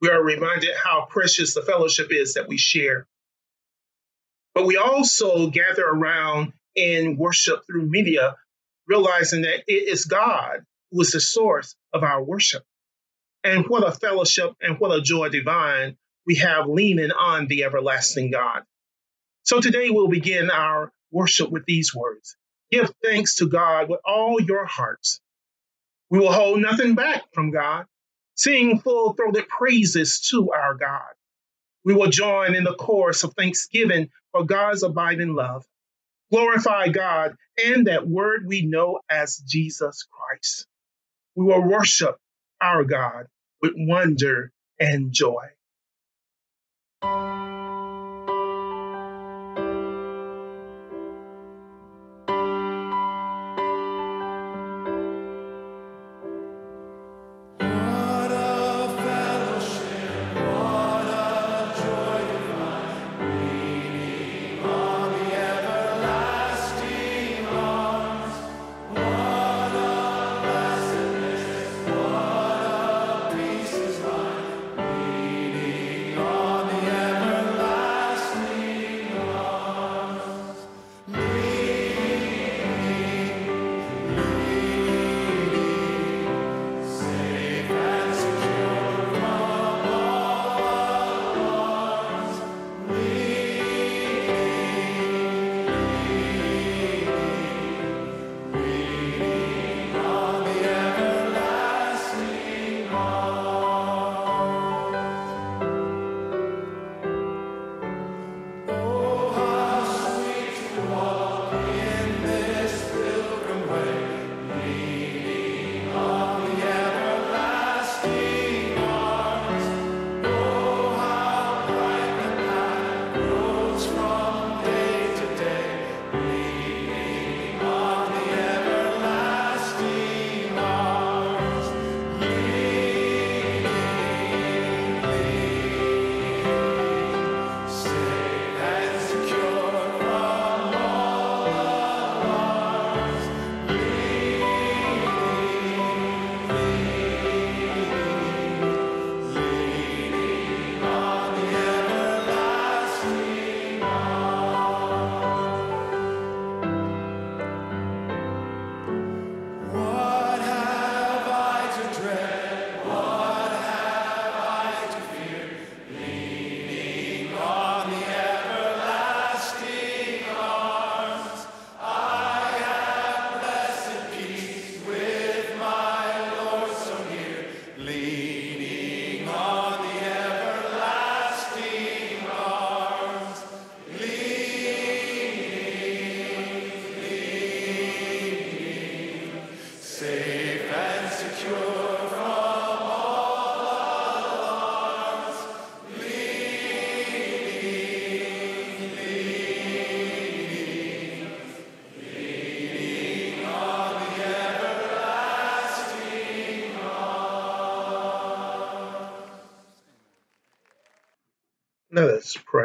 We are reminded how precious the fellowship is that we share. But we also gather around and worship through media, realizing that it is God who is the source of our worship. And what a fellowship and what a joy divine we have leaning on the everlasting God. So today we'll begin our worship with these words Give thanks to God with all your hearts. We will hold nothing back from God. Sing full throated praises to our God. We will join in the chorus of thanksgiving for God's abiding love. Glorify God and that word we know as Jesus Christ. We will worship our God with wonder and joy.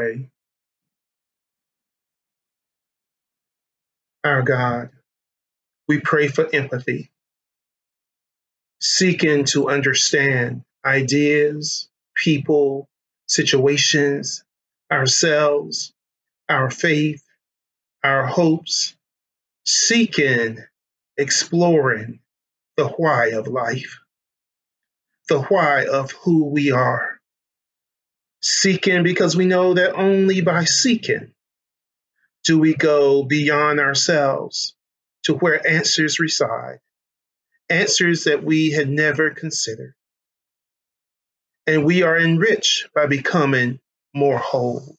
Pray. Our God, we pray for empathy, seeking to understand ideas, people, situations, ourselves, our faith, our hopes, seeking, exploring the why of life, the why of who we are Seeking because we know that only by seeking do we go beyond ourselves to where answers reside, answers that we had never considered. And we are enriched by becoming more whole.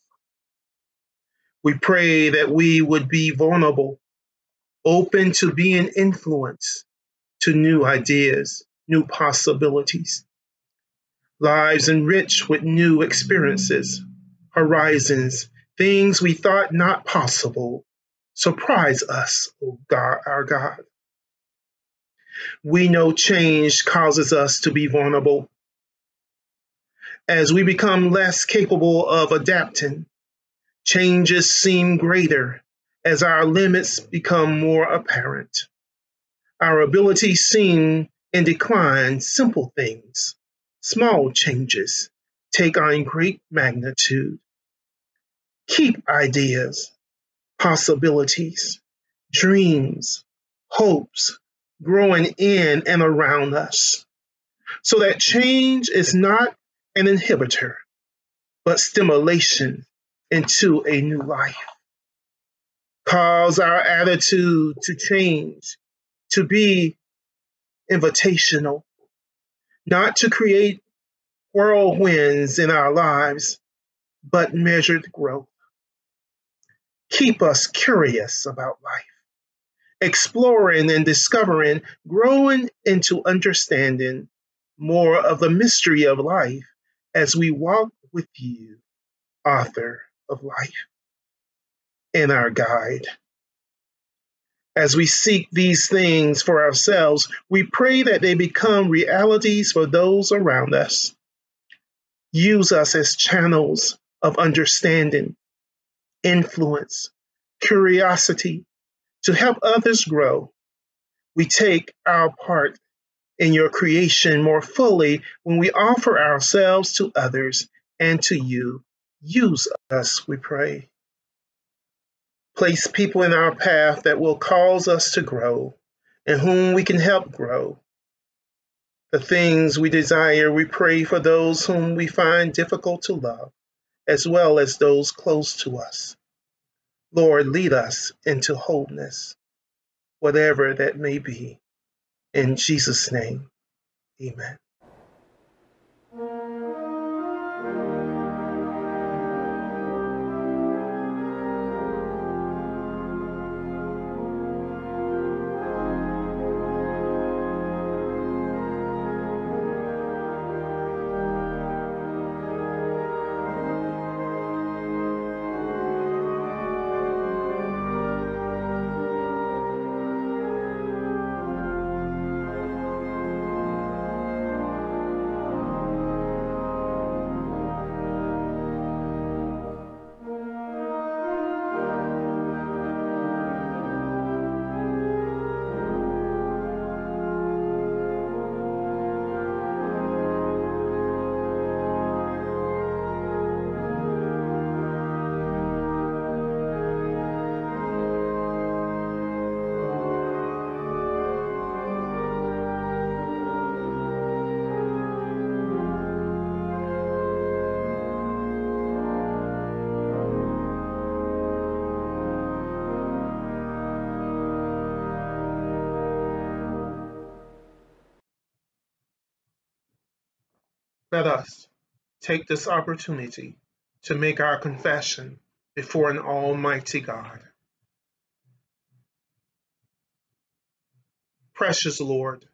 We pray that we would be vulnerable, open to being influenced to new ideas, new possibilities, lives enriched with new experiences, horizons, things we thought not possible. Surprise us, O God, our God. We know change causes us to be vulnerable. As we become less capable of adapting, changes seem greater as our limits become more apparent. Our abilities seem in decline, simple things small changes take on great magnitude. Keep ideas, possibilities, dreams, hopes growing in and around us so that change is not an inhibitor, but stimulation into a new life. Cause our attitude to change, to be invitational, not to create whirlwinds in our lives, but measured growth. Keep us curious about life, exploring and discovering, growing into understanding more of the mystery of life as we walk with you, author of life, and our guide. As we seek these things for ourselves, we pray that they become realities for those around us. Use us as channels of understanding, influence, curiosity to help others grow. We take our part in your creation more fully when we offer ourselves to others and to you. Use us, we pray. Place people in our path that will cause us to grow and whom we can help grow. The things we desire, we pray for those whom we find difficult to love, as well as those close to us. Lord, lead us into wholeness, whatever that may be. In Jesus' name, amen. Let us take this opportunity to make our confession before an almighty God. Precious Lord,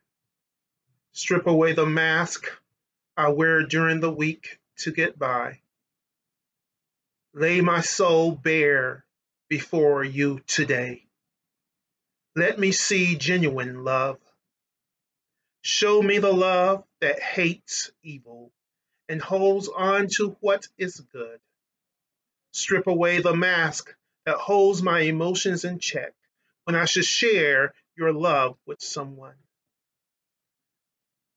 strip away the mask I wear during the week to get by. Lay my soul bare before you today. Let me see genuine love. Show me the love that hates evil and holds on to what is good. Strip away the mask that holds my emotions in check when I should share your love with someone.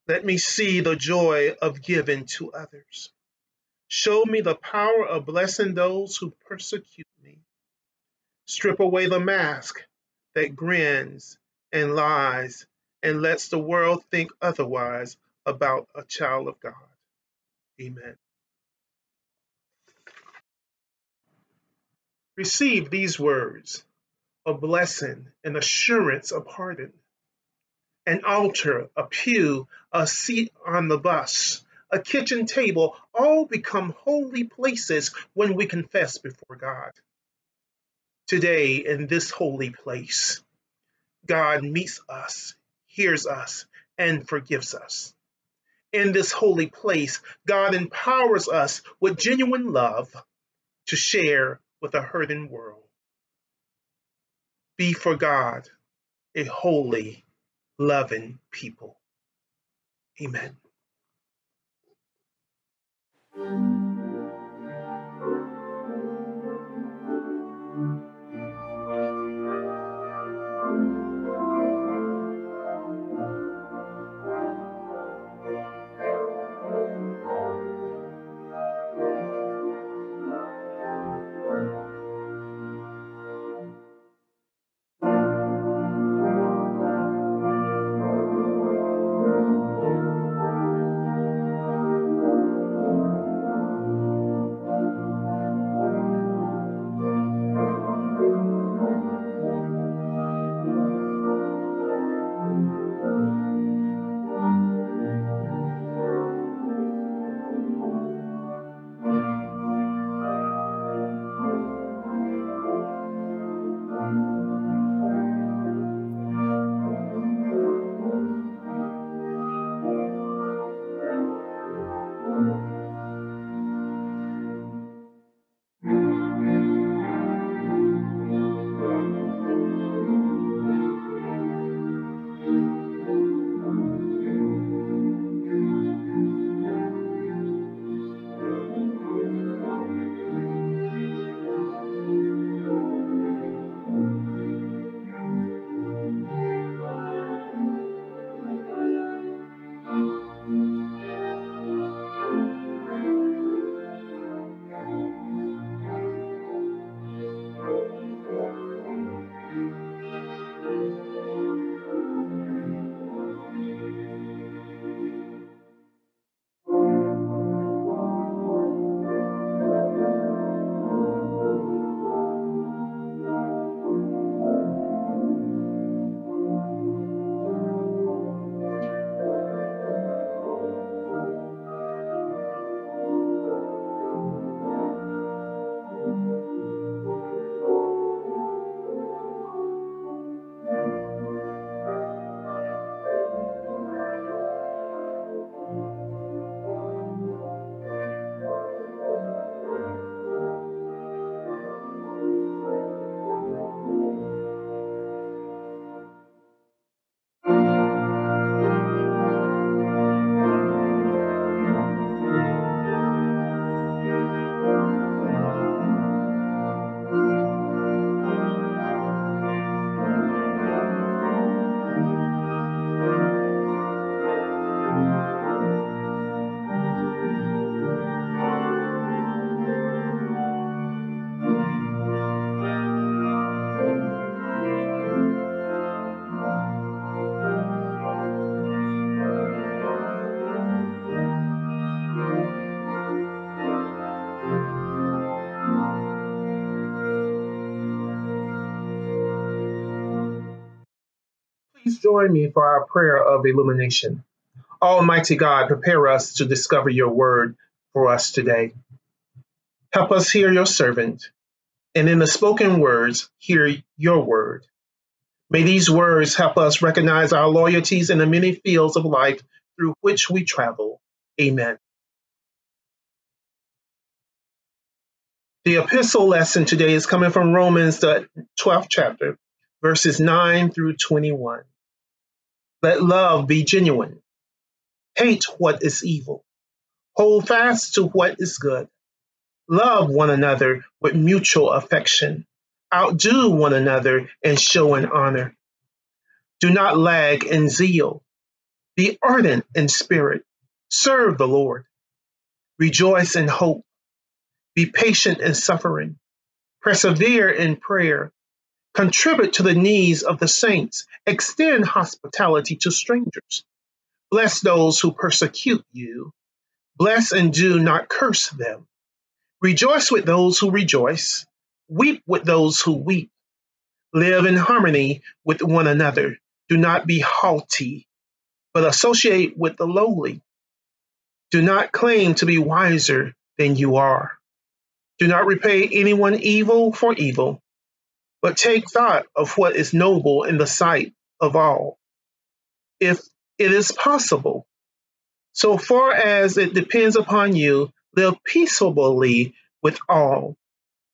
Let me see the joy of giving to others. Show me the power of blessing those who persecute me. Strip away the mask that grins and lies and lets the world think otherwise about a child of God. Amen. Receive these words a blessing, an assurance of pardon, an altar, a pew, a seat on the bus, a kitchen table, all become holy places when we confess before God. Today, in this holy place, God meets us, hears us, and forgives us. In this holy place, God empowers us with genuine love to share with a hurting world. Be for God a holy, loving people. Amen. Join me for our prayer of illumination. Almighty God, prepare us to discover your word for us today. Help us hear your servant, and in the spoken words, hear your word. May these words help us recognize our loyalties in the many fields of life through which we travel. Amen. The epistle lesson today is coming from Romans, the 12th chapter, verses 9 through 21. Let love be genuine. Hate what is evil. Hold fast to what is good. Love one another with mutual affection. Outdo one another and show in showing honor. Do not lag in zeal. Be ardent in spirit. Serve the Lord. Rejoice in hope. Be patient in suffering. Persevere in prayer. Contribute to the needs of the saints. Extend hospitality to strangers. Bless those who persecute you. Bless and do not curse them. Rejoice with those who rejoice. Weep with those who weep. Live in harmony with one another. Do not be haughty, but associate with the lowly. Do not claim to be wiser than you are. Do not repay anyone evil for evil, but take thought of what is noble in the sight of all. If it is possible. So far as it depends upon you, live peaceably with all.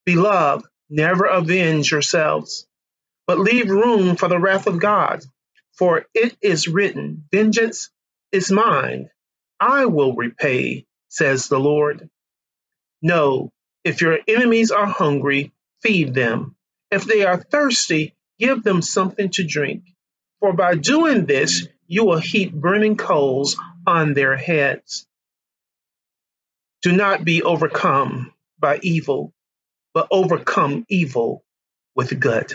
Beloved, never avenge yourselves, but leave room for the wrath of God. For it is written, Vengeance is mine, I will repay, says the Lord. No, if your enemies are hungry, feed them. If they are thirsty, give them something to drink. For by doing this, you will heap burning coals on their heads. Do not be overcome by evil, but overcome evil with good.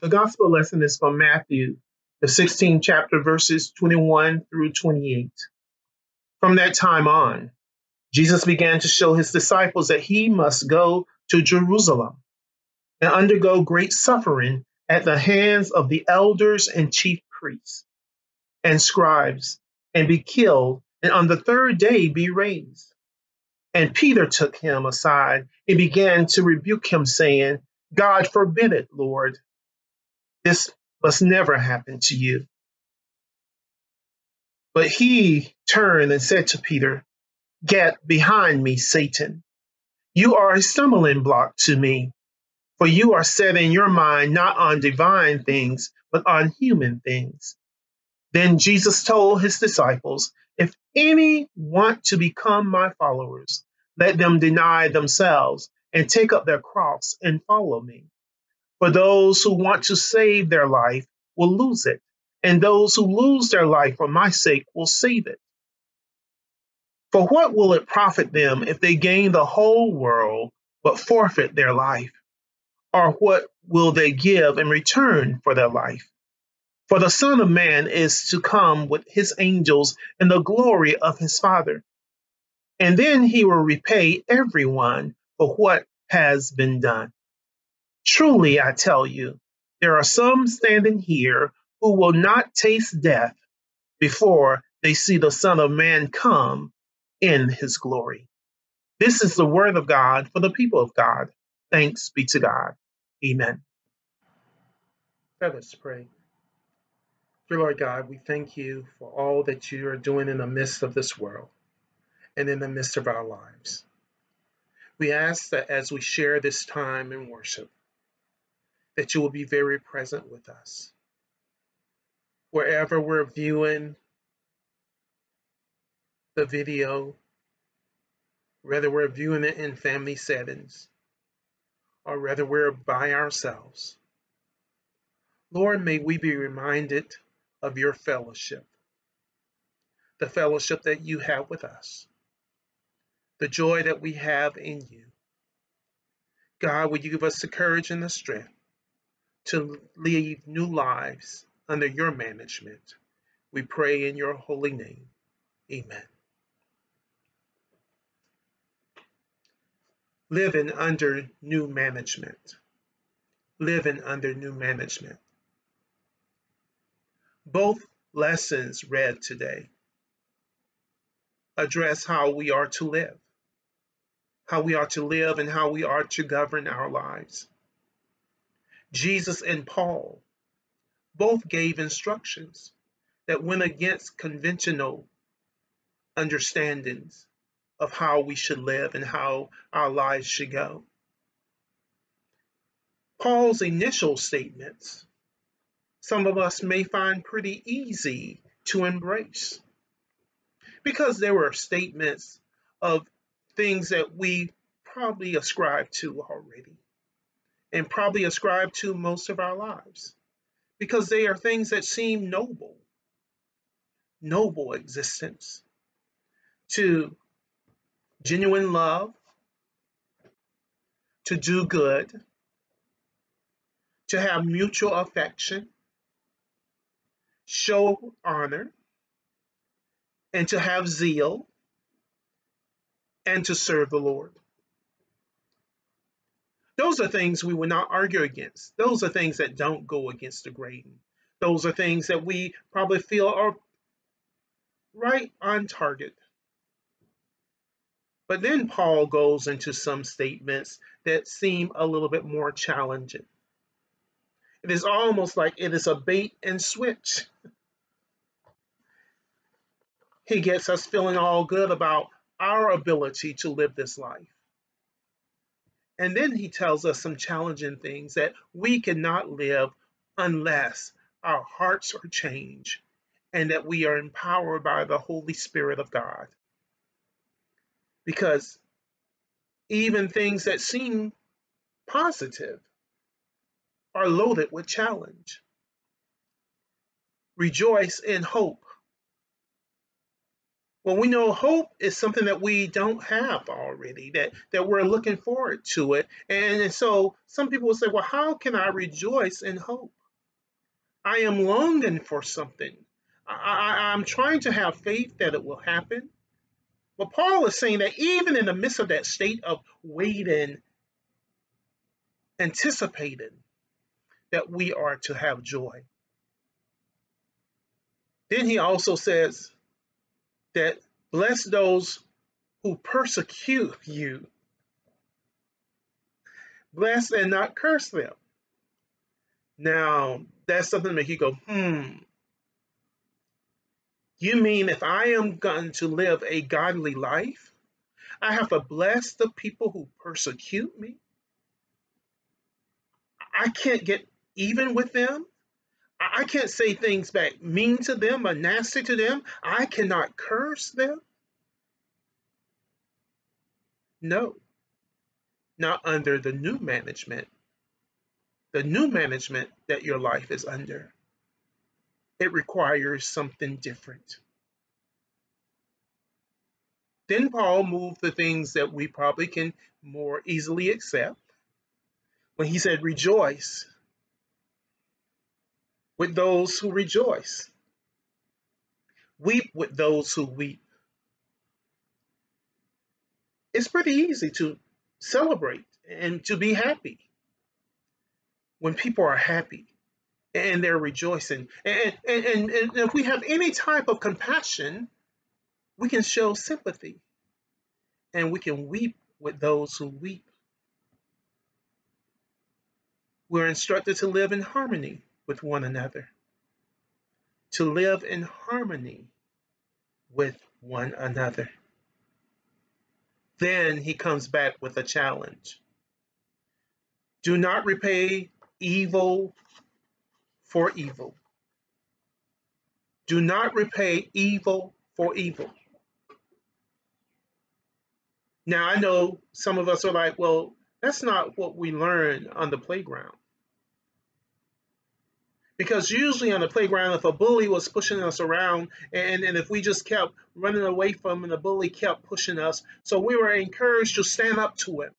The gospel lesson is from Matthew, the 16th chapter, verses 21 through 28. From that time on, Jesus began to show his disciples that he must go to Jerusalem and undergo great suffering at the hands of the elders and chief priests and scribes and be killed, and on the third day be raised. And Peter took him aside and began to rebuke him, saying, God forbid it, Lord. This must never happen to you. But he turned and said to Peter, Get behind me, Satan. You are a stumbling block to me, for you are setting your mind not on divine things, but on human things. Then Jesus told his disciples, If any want to become my followers, let them deny themselves and take up their cross and follow me. For those who want to save their life will lose it, and those who lose their life for my sake will save it. For what will it profit them if they gain the whole world but forfeit their life? Or what will they give in return for their life? For the Son of Man is to come with his angels in the glory of his Father. And then he will repay everyone for what has been done. Truly, I tell you, there are some standing here who will not taste death before they see the Son of Man come in his glory. This is the word of God for the people of God. Thanks be to God. Amen. Let us pray. Dear Lord God, we thank you for all that you are doing in the midst of this world and in the midst of our lives. We ask that as we share this time in worship, that you will be very present with us. Wherever we're viewing the video, whether we're viewing it in family settings, or whether we're by ourselves, Lord, may we be reminded of your fellowship, the fellowship that you have with us, the joy that we have in you. God, would you give us the courage and the strength to lead new lives under your management? We pray in your holy name. Amen. Living under new management. Living under new management. Both lessons read today address how we are to live, how we are to live, and how we are to govern our lives. Jesus and Paul both gave instructions that went against conventional understandings of how we should live and how our lives should go. Paul's initial statements, some of us may find pretty easy to embrace because there were statements of things that we probably ascribe to already and probably ascribe to most of our lives because they are things that seem noble, noble existence to genuine love, to do good, to have mutual affection, show honor, and to have zeal, and to serve the Lord. Those are things we would not argue against. Those are things that don't go against the grain. Those are things that we probably feel are right on target. But then Paul goes into some statements that seem a little bit more challenging. It is almost like it is a bait and switch. He gets us feeling all good about our ability to live this life. And then he tells us some challenging things that we cannot live unless our hearts are changed and that we are empowered by the Holy Spirit of God because even things that seem positive are loaded with challenge. Rejoice in hope. Well, we know hope is something that we don't have already, that, that we're looking forward to it. And, and so some people will say, well, how can I rejoice in hope? I am longing for something. I, I, I'm trying to have faith that it will happen. But Paul is saying that even in the midst of that state of waiting, anticipating, that we are to have joy. Then he also says that bless those who persecute you. Bless and not curse them. Now, that's something that make you go, hmm, you mean if I am going to live a godly life, I have to bless the people who persecute me? I can't get even with them? I can't say things back mean to them or nasty to them. I cannot curse them. No, not under the new management. The new management that your life is under it requires something different. Then Paul moved the things that we probably can more easily accept when he said, Rejoice with those who rejoice, weep with those who weep. It's pretty easy to celebrate and to be happy when people are happy and they're rejoicing. And, and, and, and if we have any type of compassion, we can show sympathy and we can weep with those who weep. We're instructed to live in harmony with one another, to live in harmony with one another. Then he comes back with a challenge. Do not repay evil for evil. Do not repay evil for evil. Now, I know some of us are like, well, that's not what we learn on the playground. Because usually on the playground, if a bully was pushing us around and, and if we just kept running away from him and the bully kept pushing us, so we were encouraged to stand up to him.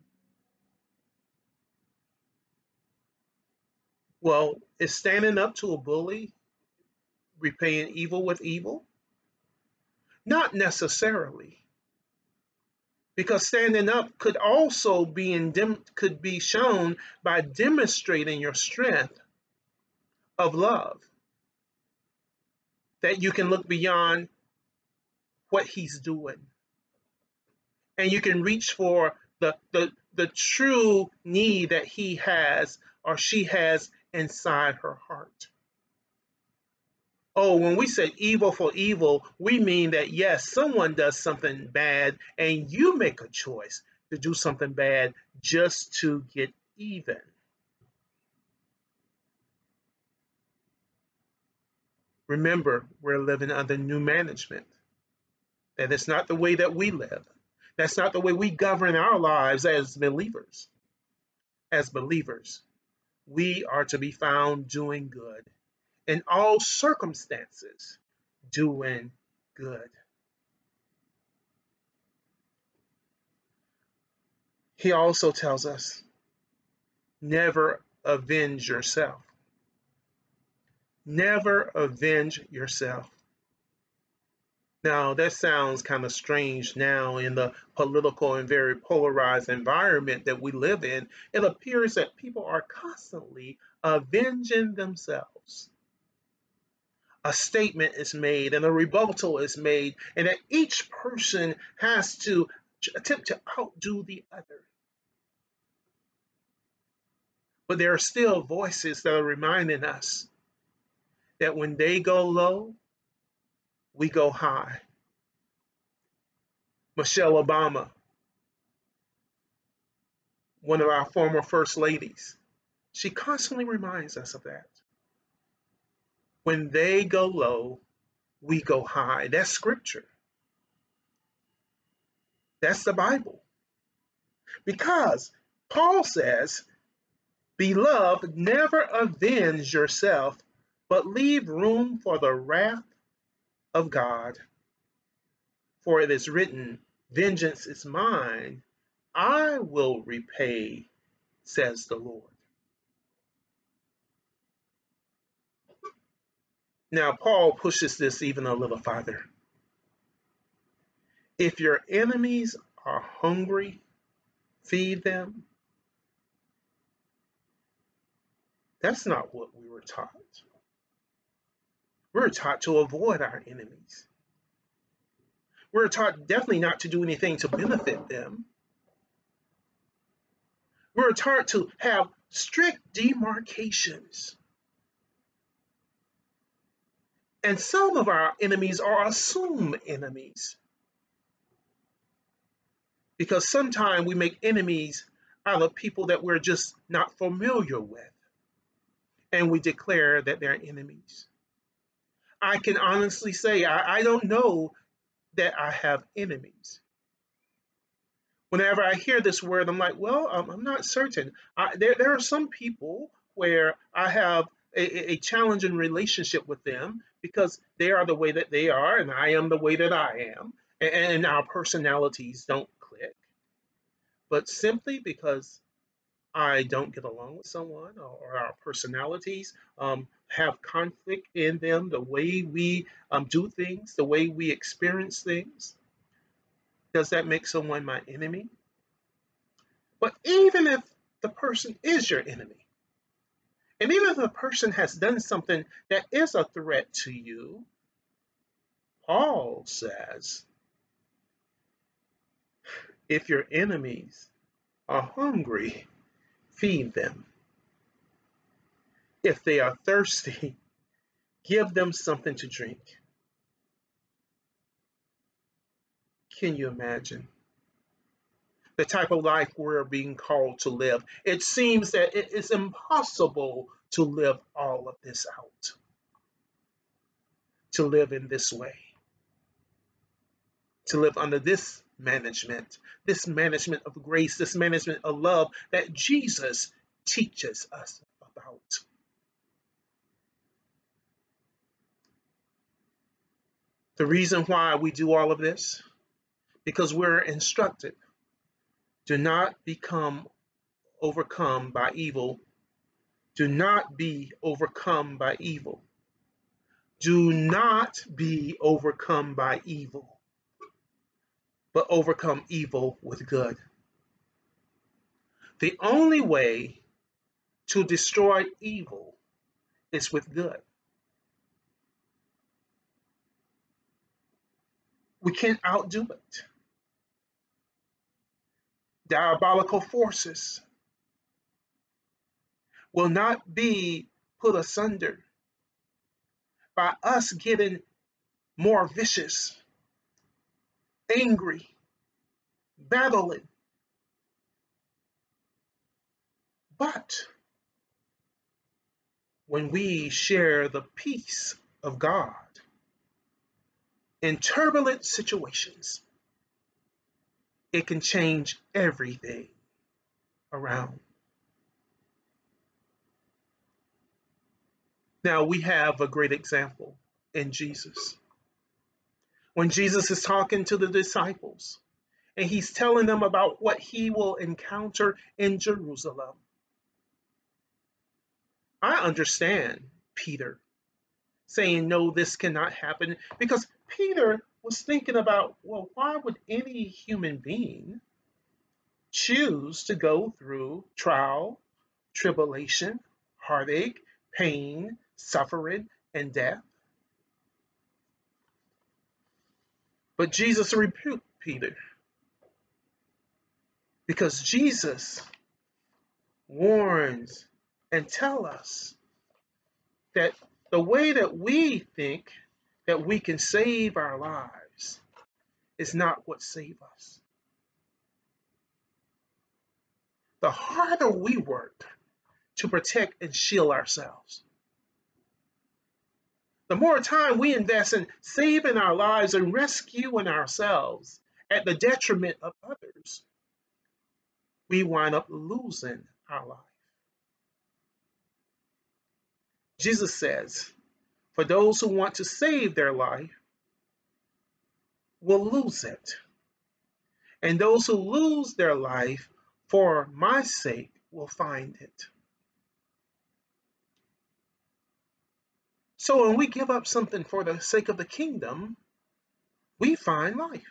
Well, is standing up to a bully repaying evil with evil? Not necessarily. Because standing up could also be dem- could be shown by demonstrating your strength of love. that you can look beyond what he's doing and you can reach for the, the, the true need that he has or she has inside her heart. Oh, when we say evil for evil, we mean that yes, someone does something bad and you make a choice to do something bad just to get even. Remember, we're living under new management. And it's not the way that we live. That's not the way we govern our lives as believers. As believers, we are to be found doing good in all circumstances, doing good. He also tells us never avenge yourself. Never avenge yourself. Now, that sounds kind of strange now in the political and very polarized environment that we live in. It appears that people are constantly uh, avenging themselves. A statement is made and a rebuttal is made, and that each person has to attempt to outdo the other. But there are still voices that are reminding us that when they go low, we go high. Michelle Obama, one of our former first ladies, she constantly reminds us of that. When they go low, we go high. That's scripture. That's the Bible. Because Paul says, Beloved, never avenge yourself, but leave room for the wrath of God. For it is written, Vengeance is mine, I will repay, says the Lord. Now, Paul pushes this even a little farther. If your enemies are hungry, feed them. That's not what we were taught. We're taught to avoid our enemies. We're taught definitely not to do anything to benefit them. We're taught to have strict demarcations. And some of our enemies are assumed enemies. Because sometimes we make enemies out of people that we're just not familiar with. And we declare that they're enemies. I can honestly say I, I don't know that I have enemies. Whenever I hear this word, I'm like, well, um, I'm not certain. I, there, there are some people where I have a, a challenging relationship with them because they are the way that they are, and I am the way that I am, and, and our personalities don't click. But simply because I don't get along with someone or, or our personalities um, have conflict in them, the way we um, do things, the way we experience things. Does that make someone my enemy? But even if the person is your enemy, and even if the person has done something that is a threat to you, Paul says, if your enemies are hungry, feed them. If they are thirsty, give them something to drink. Can you imagine? The type of life we're being called to live. It seems that it is impossible to live all of this out, to live in this way, to live under this management, this management of grace, this management of love that Jesus teaches us about. The reason why we do all of this, because we're instructed do not become overcome by evil. Do not be overcome by evil. Do not be overcome by evil but overcome evil with good. The only way to destroy evil is with good. We can't outdo it. Diabolical forces will not be put asunder by us getting more vicious, angry, battling. But when we share the peace of God in turbulent situations, it can change everything around. Now we have a great example in Jesus. When Jesus is talking to the disciples and he's telling them about what he will encounter in Jerusalem, I understand Peter saying, No, this cannot happen, because Peter was thinking about, well, why would any human being choose to go through trial, tribulation, heartache, pain, suffering, and death? But Jesus rebuked Peter because Jesus warns and tell us that the way that we think that we can save our lives is not what saves us. The harder we work to protect and shield ourselves, the more time we invest in saving our lives and rescuing ourselves at the detriment of others, we wind up losing our life. Jesus says, for those who want to save their life will lose it. And those who lose their life for my sake will find it. So when we give up something for the sake of the kingdom, we find life.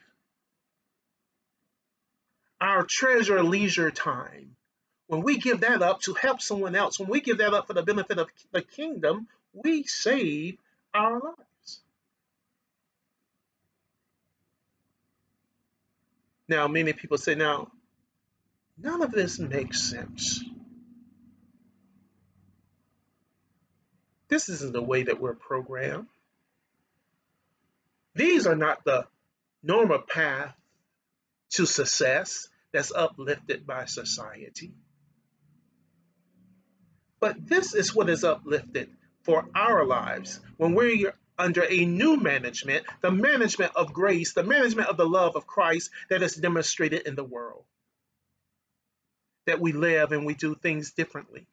Our treasure leisure time, when we give that up to help someone else, when we give that up for the benefit of the kingdom, we save our lives. Now, many people say, now, none of this makes sense. This isn't the way that we're programmed. These are not the normal path to success that's uplifted by society. But this is what is uplifted for our lives when we're under a new management, the management of grace, the management of the love of Christ that is demonstrated in the world. That we live and we do things differently.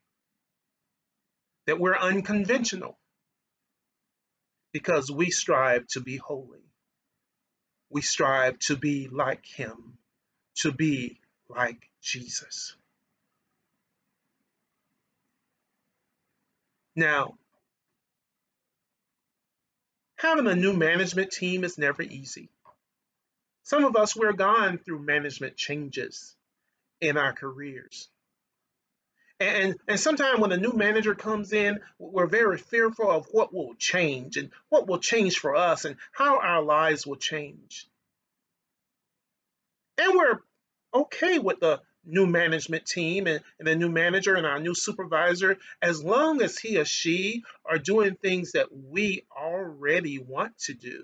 That we're unconventional because we strive to be holy. We strive to be like Him, to be like Jesus. Now, Having a new management team is never easy. Some of us, we're gone through management changes in our careers. And, and sometimes when a new manager comes in, we're very fearful of what will change and what will change for us and how our lives will change. And we're okay with the new management team and, and the new manager and our new supervisor, as long as he or she are doing things that we already want to do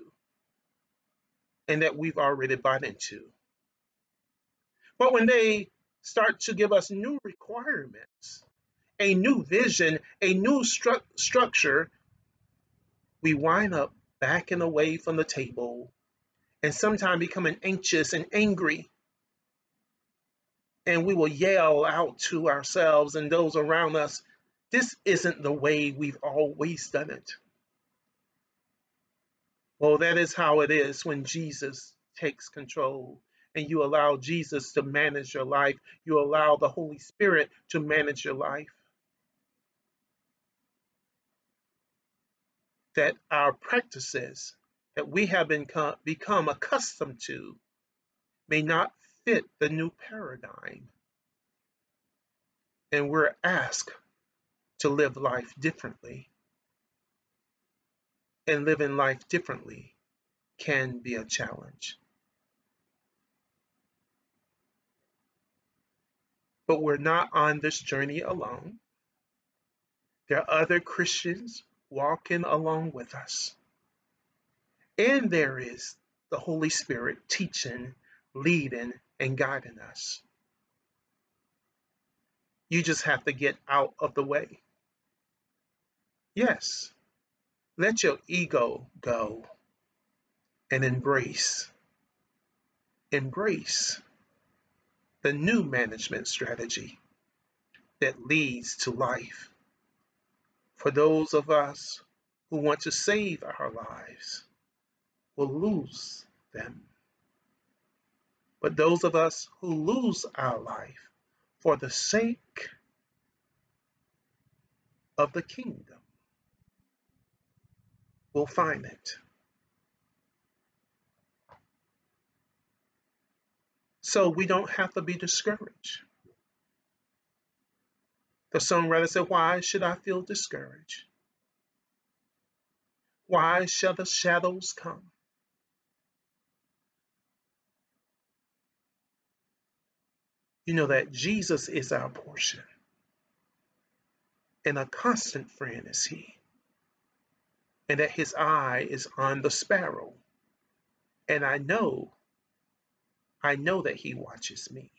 and that we've already bought into. But when they start to give us new requirements, a new vision, a new stru- structure, we wind up backing away from the table and sometimes becoming anxious and angry and we will yell out to ourselves and those around us, this isn't the way we've always done it. Well, that is how it is when Jesus takes control and you allow Jesus to manage your life. You allow the Holy Spirit to manage your life. That our practices that we have been become accustomed to may not fit the new paradigm. And we're asked to live life differently. And living life differently can be a challenge. But we're not on this journey alone. There are other Christians walking along with us. And there is the Holy Spirit teaching, leading, and guiding us. You just have to get out of the way. Yes, let your ego go and embrace. Embrace the new management strategy that leads to life. For those of us who want to save our lives will lose them. But those of us who lose our life for the sake of the kingdom will find it. So we don't have to be discouraged. The songwriter said, Why should I feel discouraged? Why shall the shadows come? You know that Jesus is our portion, and a constant friend is He, and that His eye is on the sparrow. And I know I know that He watches me.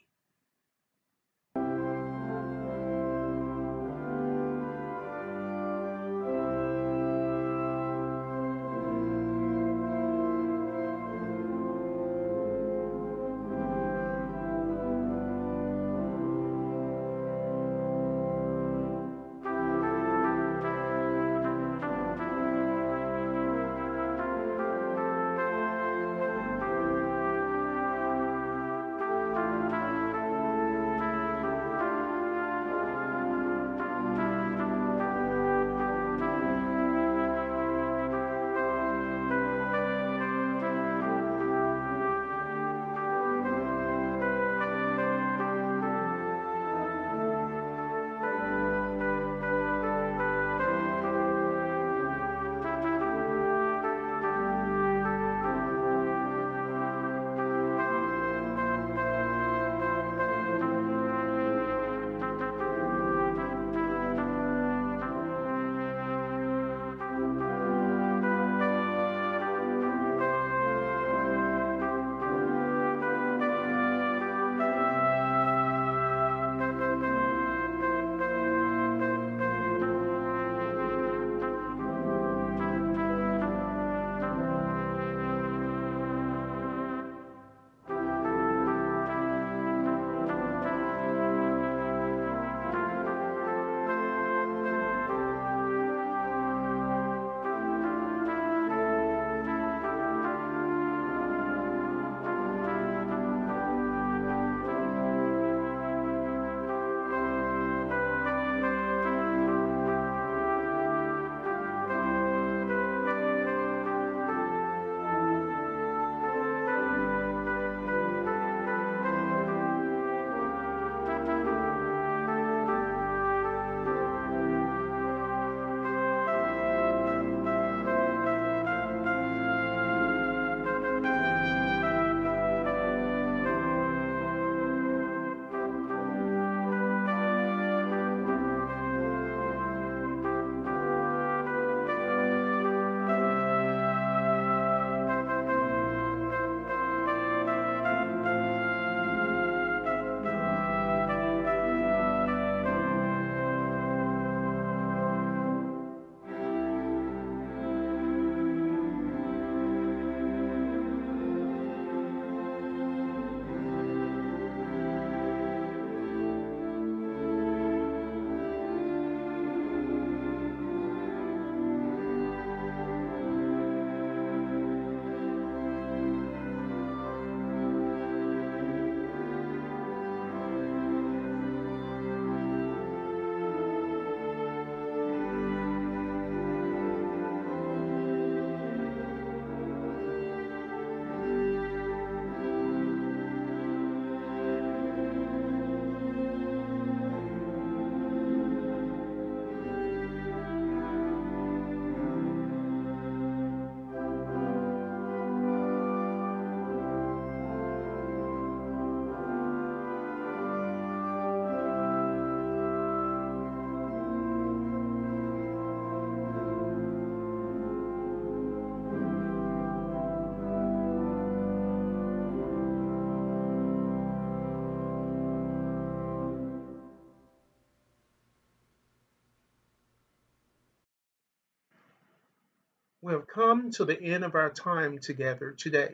We have come to the end of our time together today.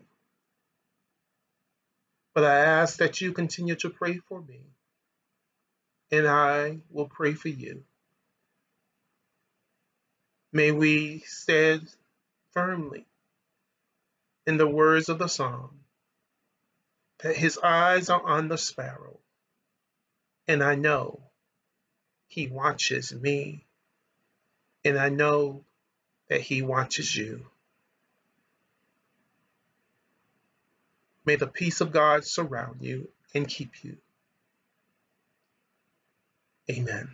But I ask that you continue to pray for me, and I will pray for you. May we stand firmly in the words of the psalm that his eyes are on the sparrow, and I know he watches me, and I know that he watches you. May the peace of God surround you and keep you. Amen.